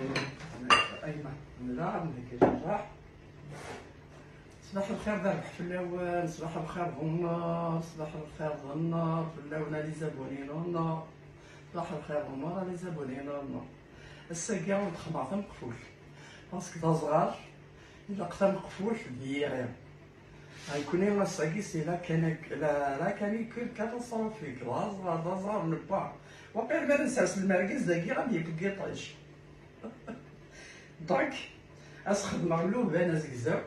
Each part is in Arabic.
ايمن نلعب ندير نجاح صباح الخير دار في الأول صباح الخير هنا صباح الخير في الأول لي زابونين هنا صباح الخير هنا لي زابونين هنا الساقيا ودخمعت مقفول باسكو تا صغار الا قتا مقفول ديالي غيكون يلا الساقي سي لا كان لا لا كان يكون كان صوت فيك لا صغار صغار نبا وقيل ما ننساش المركز داكي غادي يبقى طيش دونك اس خدمة اللوبان از كزاو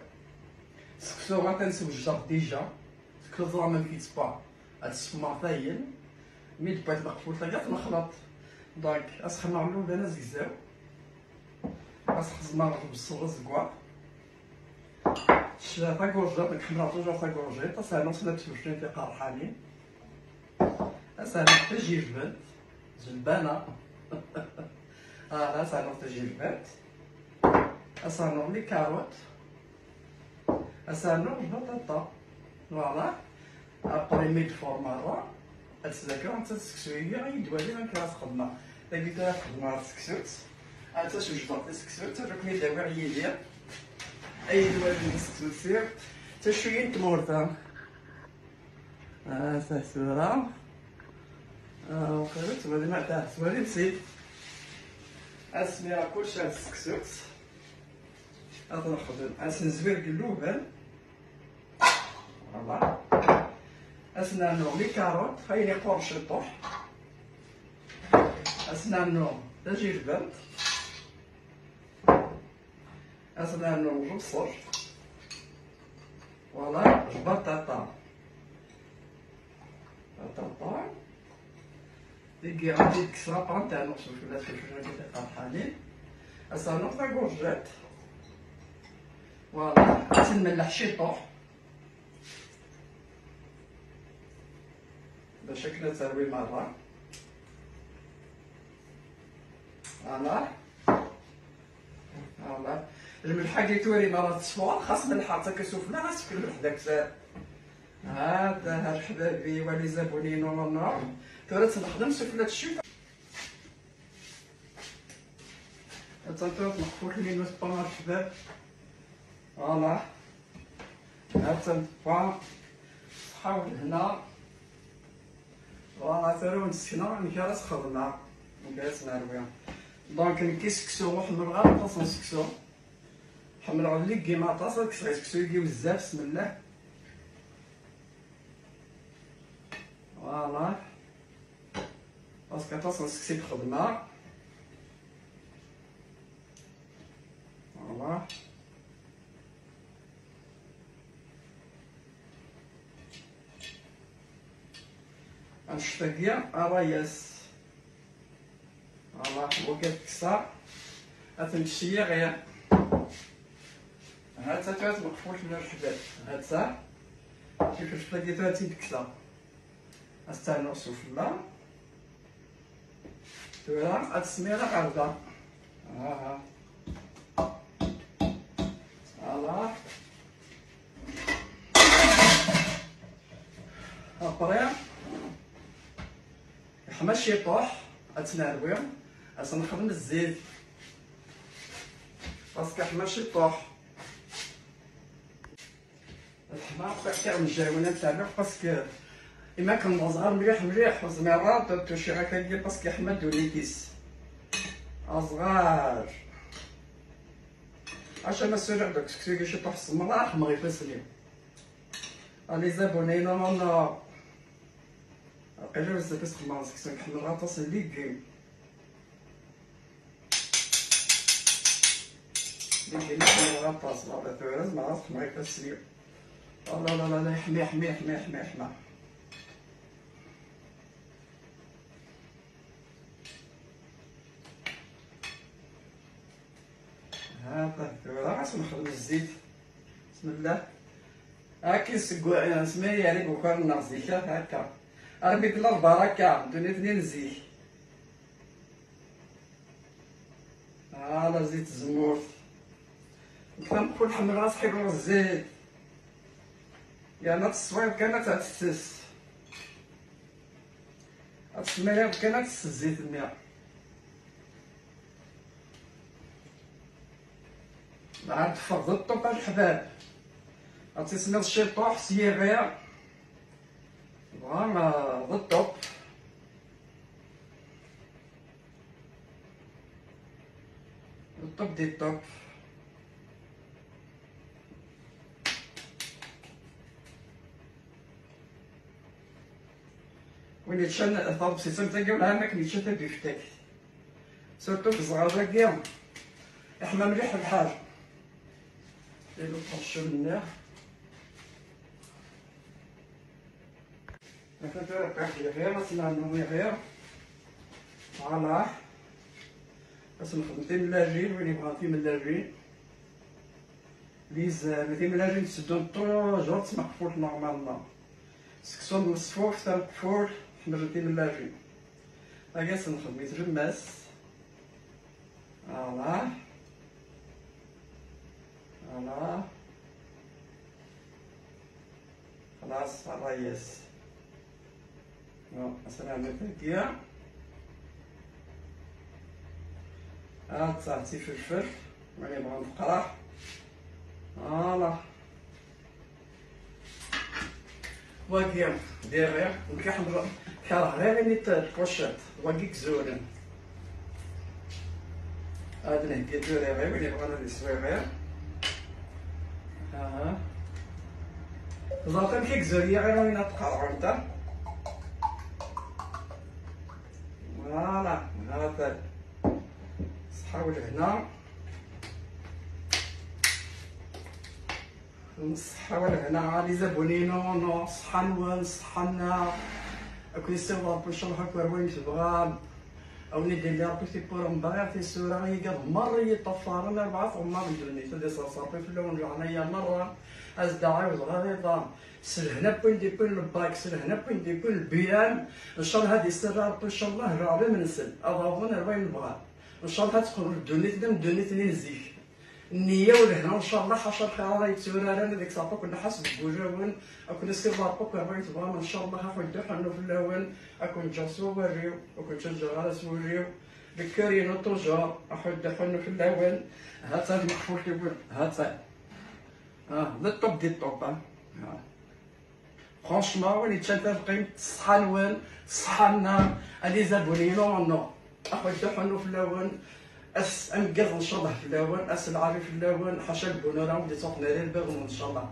سكسو غاتنسوجر ديجا سكسو ما كيتس با هاد السما طاين مي دبات مقفول طايات نخلط دونك اس خدمة اللوبان از كزاو اس خزمة بالصغر زكوا شتا كورجات نحمرا توجور تا كورجيت اس أنا سنة تفوشتين في قرحاني اس أنا تجي البنت جلبانة تجي البنت اصانو لي كاروت. اصانو البطاطا فوالا. ابري ميد فور مرة اتذكر انت السكسوية غيدوالي ما كراس خدمة. داكي تا خدمة السكسوت انت شو جبرت السكسوت ركني داوي عيدير أي دوالي السكسوت سير تا شوية نتمورتا آه سهسورة. آه وقالت ولي ما تعرف. ولي نسيت. اسمي راه كلشي هاد السكسوت هذا نخدم اسنزوير اللوبان فوالا اسنانو لي كاروت. خايلي قرش الطوح اسنانو الجربات اسنانو البصر فوالا البطاطا بطاطا. ديكي غادي تكسرا بانتا نقصو في لا شوف شنو كيتقرحاني اسنانو تا كورجات فوالا تنملح شي طوح باش كنا تروي مرة فوالا فوالا الملحة كي توري مرة تصفر خاص ملحة تا كسوفنا غاسك الملح داك ساعة هذا هاد حبابي ولي زابونين ومنا تورا تنخدم سفلة الشوفة تنطيط مخفوك لي نوت بامار حباب فوالا. هاد با حاول هنا. فوالا ترى نسكنا نكراس خدنا نكراس نرويا دونك نكيس كسو نحمل غير طاس نسكسو. حمل لي كيما طاس كسو كسو يجي بزاف بسم الله. فوالا. باسكو طاس نسكسي بخدمة فوالا الشتاقية أراياس فوالا هو كتكسر أتمشي غير هاد تات مقفول من الحبال هاد سا كيف الشتاقية تات تكسر أستانو سفلا تورا أتسميرا غردا ها ها فوالا أبريم حما شي طوح اتناروي نخدم الزيت باسكو حما شي طوح الحما بقى كاع مجاونه تاعنا باسكو إما كان صغار مليح مليح وزميرات هكا ديال باسكو حما دوني كيس أصغار. أش أنا سرع داك سكسي شي طوح السمراء حما غيفاسلي الي زابونين أنا قليل بزاف تخدم راسك سانك حنا غطاس اللي كيم اللي كاين حنا غطاس لا ثورز مع راسك معاك السليم لا لا لا لا يحمي يحمي يحمي يحمي يحمي ثورة غاس نخدم الزيت بسم الله هاكي نسقو سمي يعني بوكار نغزيكا هكا ربي كلا البركة دوني اثنين زيت هذا زيت الزمور كل حمل راس حيقول الزيت يعني التصويب كانت تسس التسمية كانت تسس الزيت الماء عاد تفرض الطوب الحباب غتسمى الشيطوح سيغير فوالا بالطوب الطوب دي الطوب وين يتشان سيسم تاكي ولا ما كنيتشا تا بيفتاك سورتو في الصغار كاع إحنا مليح الحال. طرشو منه مثلا ترقع غير مثلا نومي غير فوالا بس نخدم تي ملاجين وين يبغى في ملاجين ليز متي ملاجين تسدو طوجور تسمع كفور نورمالمون سكسو نصفوه حتى كفور حمل تي ملاجين هاكاس نخدم يتجمس فوالا فوالا خلاص الريس مثلا تركيا هاد صاحبتي فلفل ملي بغا نقرا فوالا. واقيا ديغيغ وكيحضر كره غير نيت البوشات واقيك زورن هاد نهدي دوري غير ملي بغا نهدي صغير ها زعما كيك زوريا غير وين تقرا انت فوالا هذا صحاول هنا نصحاول هنا غادي زابونينو نو صحا نوان صحا لنا اكو الله هكا وين تبغى أو ندير لي ربي تيبور مبغي في سورة هي قد مرة يطفر أنا أربعة عمر نديرني تدي صافي في اللون رجعنا مرة. ازدا عاوز غادي ضام. سلهنا بوين دي بوين البايك سلهنا بوين دي بوين البيان. إن شاء الله هادي السر ربي إن شاء الله رابع من السن اضافون ربي نبغى إن شاء الله الدنيا تدم الدنيا تنين نزيف النية والهنا إن شاء الله حشر خيار يتسورا لنا ديك صافا كنا حاسب بوجاون أكون نسكر باربوك ربي تبغى إن شاء الله هاخد دحنو في اللون أكون جاسو وريو أكون تشجع على سوريو بكاري نوتو جا أحد دحنو في اللون هات المحفول كيقول هات آه لا الطوب ديال الطوب آه. فرونشمون وين يتشافى القيم الصحة نوان الصحة لنا هادي زابونينو نو اخويا تحنو في اللون أس أنقذ إن الله في اللون أس العارف في اللون حاشا البنورة ودي توقنا لي البغم إن شاء الله.